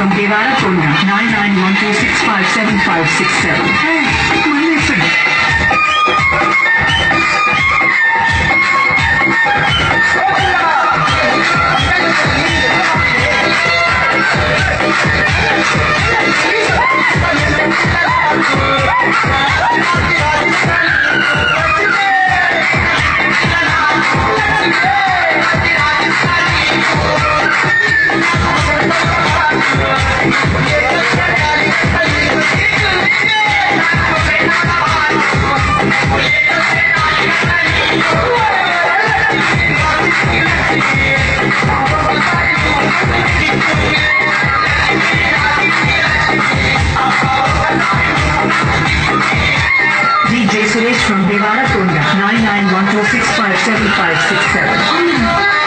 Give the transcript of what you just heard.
From Devara Konda, 9912657567. DJ Suresh from Devara Konda, 9912657567.